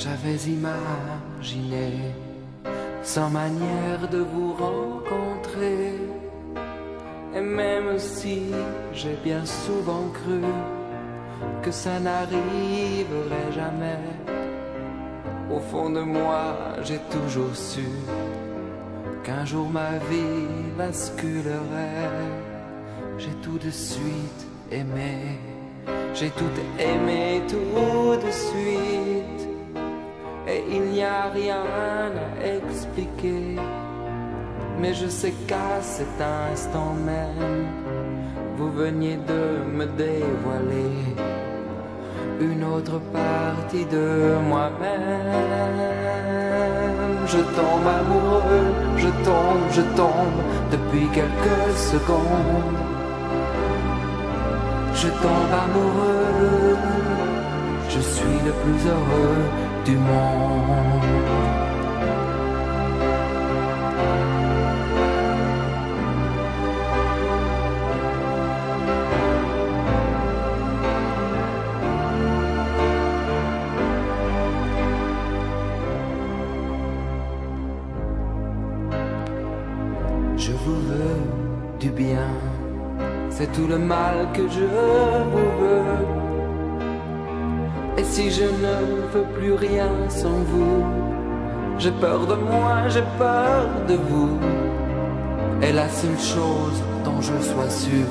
J'avais imaginé sans manière de vous rencontrer. Et même si j'ai bien souvent cru que ça n'arriverait jamais, au fond de moi j'ai toujours su qu'un jour ma vie basculerait. J'ai tout de suite aimé, j'ai tout aimé tout de suite. Et il n'y a rien à expliquer. Mais je sais qu'à cet instant même, vous veniez de me dévoiler une autre partie de moi-même. Je tombe amoureux, je tombe, je tombe depuis quelques secondes. Je tombe amoureux, je suis le plus heureux du monde. Je vous veux du bien, c'est tout le mal que je vous si je ne veux plus rien sans vous, j'ai peur de moi, j'ai peur de vous. Et la seule chose dont je sois sûr,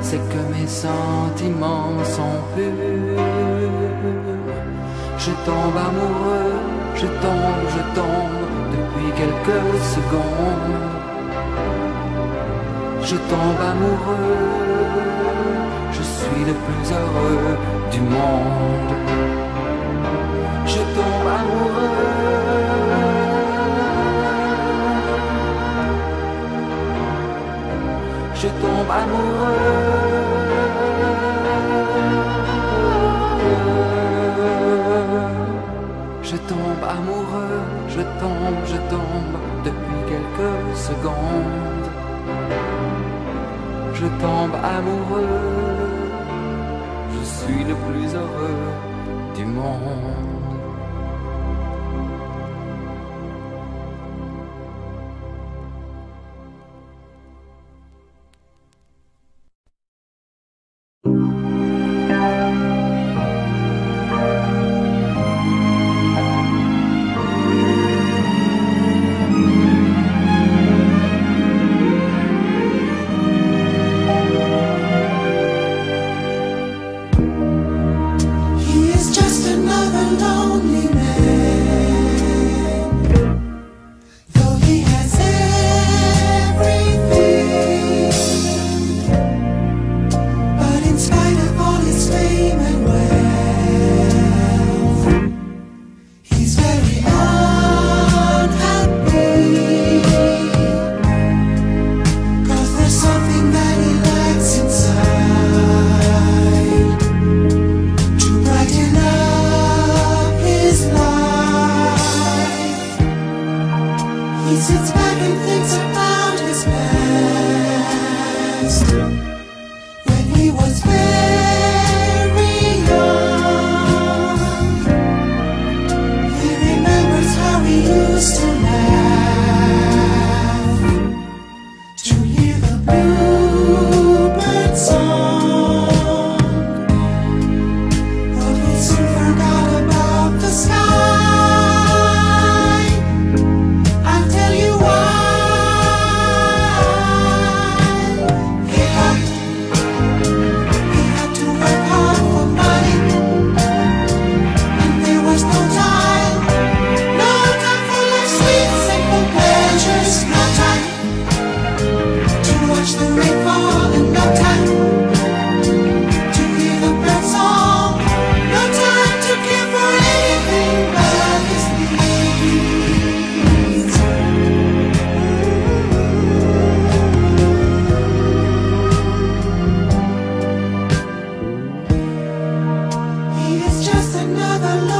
c'est que mes sentiments sont purs. Je tombe amoureux, je tombe, je tombe depuis quelques secondes. Je tombe amoureux, je suis le plus heureux du monde. Je tombe amoureux. Je tombe amoureux. Je tombe amoureux, je tombe, je tombe depuis quelques secondes. Je tombe amoureux, suis le plus heureux du monde. wasted never know.